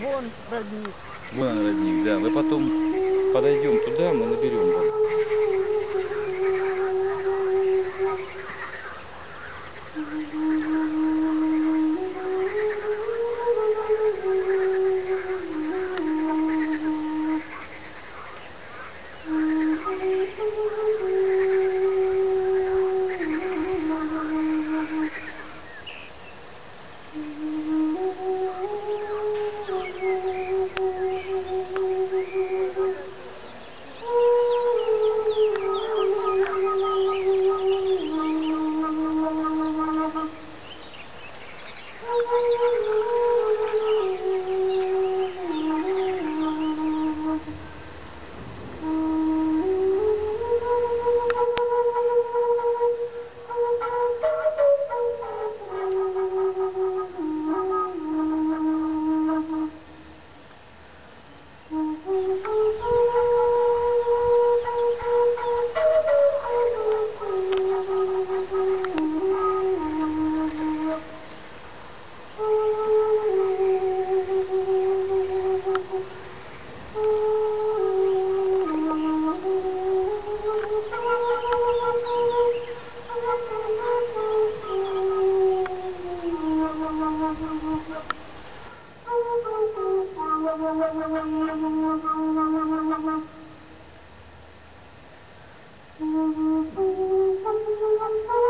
Вон родник. Вон он, родник, да. Мы потом подойдем туда, мы наберем воду. Mm-hmm. Thank you.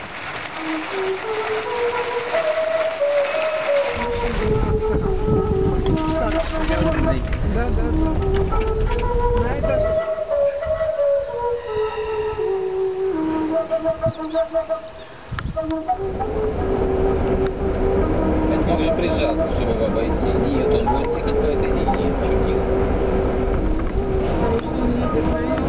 Ведь могли прижаться, чтобы его обойти. Нет, он будет ехать по этой линии, чудил. Потому что необыкновенно.